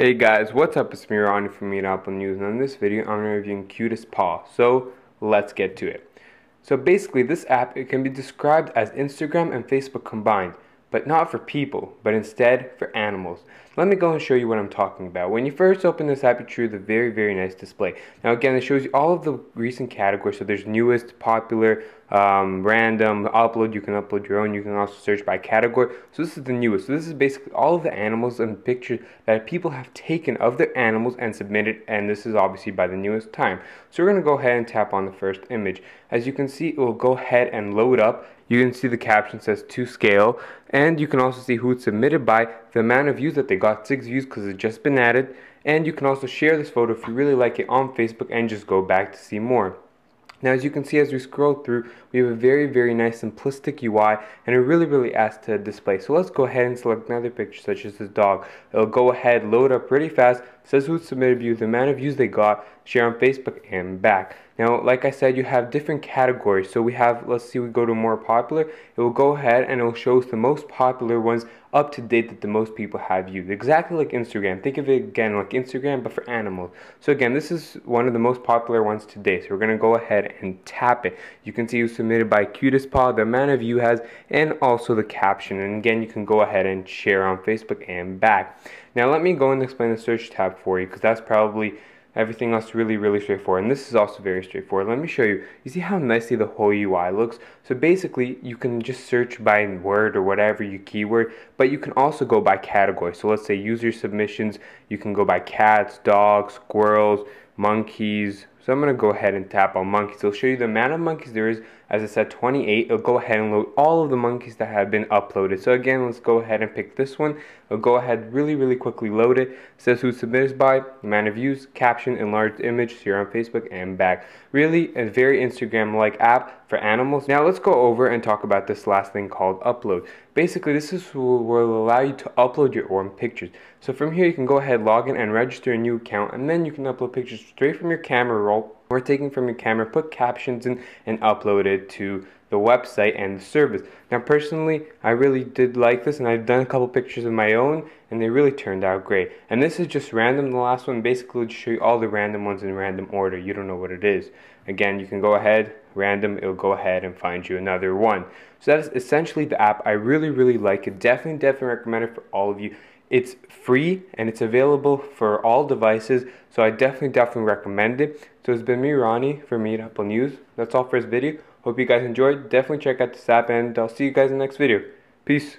Hey guys, what's up? It's me Ronnie from Eat Apple News and in this video I'm reviewing Cutest Paw. So let's get to it. So basically this app it can be described as Instagram and Facebook combined but not for people, but instead for animals. Let me go and show you what I'm talking about. When you first open this app, you choose the very, very nice display. Now again, it shows you all of the recent categories. So there's newest, popular, um, random, upload. You can upload your own. You can also search by category. So this is the newest. So this is basically all of the animals and pictures that people have taken of their animals and submitted. And this is obviously by the newest time. So we're going to go ahead and tap on the first image. As you can see, it will go ahead and load up you can see the caption says to scale and you can also see who it's submitted by, the amount of views that they got, 6 views because it's just been added and you can also share this photo if you really like it on Facebook and just go back to see more. Now as you can see as we scroll through, we have a very, very nice simplistic UI and it really, really asks to display. So let's go ahead and select another picture such as this dog. It'll go ahead, load up pretty fast, says who submitted view, the amount of views they got, share on Facebook and back. Now, like I said, you have different categories. So we have, let's see, we go to more popular. It will go ahead and it will show us the most popular ones up to date that the most people have used. Exactly like Instagram. Think of it again like Instagram, but for animals. So again, this is one of the most popular ones today. So we're going to go ahead and tap it. You can see it was submitted by Cutest Paw, the amount of view has, and also the caption. And again, you can go ahead and share on Facebook and back. Now let me go and explain the search tab for you because that's probably Everything else really, really straightforward. And this is also very straightforward. Let me show you. You see how nicely the whole UI looks? So basically, you can just search by word or whatever you keyword, but you can also go by category. So let's say user submissions, you can go by cats, dogs, squirrels, monkeys. So I'm going to go ahead and tap on monkeys. It'll show you the amount of monkeys there is. As I said, 28. It'll go ahead and load all of the monkeys that have been uploaded. So again, let's go ahead and pick this one. Go ahead really, really quickly load it. it says who submitted by, amount of views, caption, enlarged image, here on Facebook and back. Really a very Instagram-like app for animals. Now let's go over and talk about this last thing called upload. Basically, this is will allow you to upload your own pictures. So from here, you can go ahead, log in and register a new account, and then you can upload pictures straight from your camera roll or taking from your camera, put captions in, and upload it to the website and the service. Now personally, I really did like this and I've done a couple pictures of my own and they really turned out great. And this is just random, the last one basically just show you all the random ones in random order. You don't know what it is. Again, you can go ahead, random, it'll go ahead and find you another one. So that is essentially the app. I really, really like it. Definitely, definitely recommend it for all of you. It's free and it's available for all devices, so I definitely, definitely recommend it. So it's been me, Ronnie, for Eat Apple News. That's all for this video. Hope you guys enjoyed. Definitely check out this app and I'll see you guys in the next video. Peace.